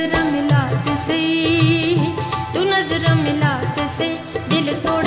नज़र मिला से तू नज़र मिला से दिल तोड़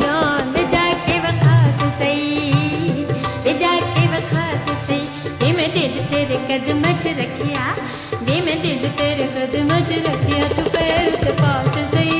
जान जाके वखात सही जाके वखात सही वे दिल तेरे कदम च रखिया दिल तेरे कदम च रखिया, तू पैर तपात सही